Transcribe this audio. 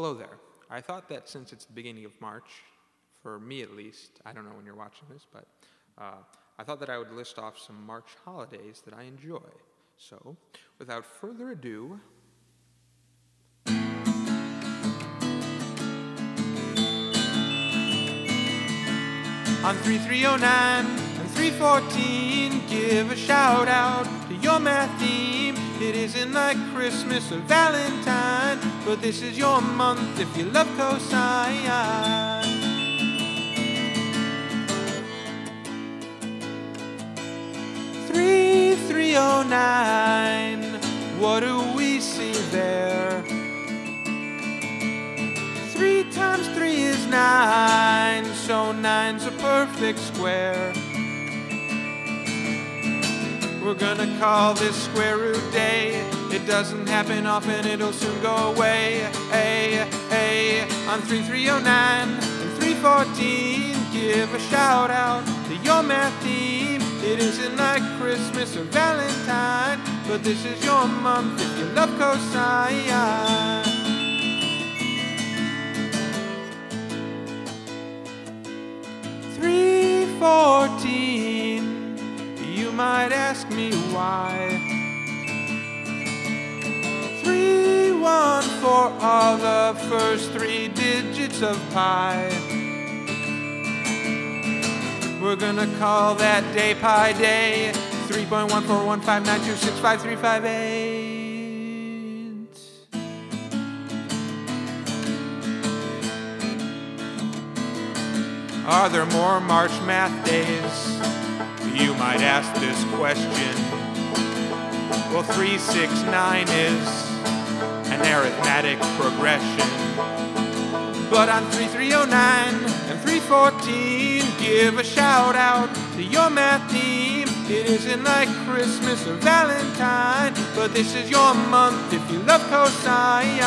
Hello there. I thought that since it's the beginning of March, for me at least, I don't know when you're watching this, but uh, I thought that I would list off some March holidays that I enjoy. So, without further ado, on 3309 and 314, give a shout out to your math team. It isn't like Christmas or Valentine, but this is your month if you love cosine. Three, three, oh, nine. What do we see there? Three times three is nine, so nine's a perfect square. We're gonna call this square root day. It doesn't happen often, it'll soon go away. Hey, hey, on 3309 and 314, give a shout out to your math team. It isn't like Christmas or Valentine, but this is your month if you love cosine. Three fourteen. Might ask me why. Three one four are the first three digits of pi. We're gonna call that day pi day. 3.14159265358. Are there more March math days? You might ask this question. Well, 369 is an arithmetic progression. But on 3309 and 314, give a shout out to your math team. It isn't like Christmas or Valentine, but this is your month if you love cosine.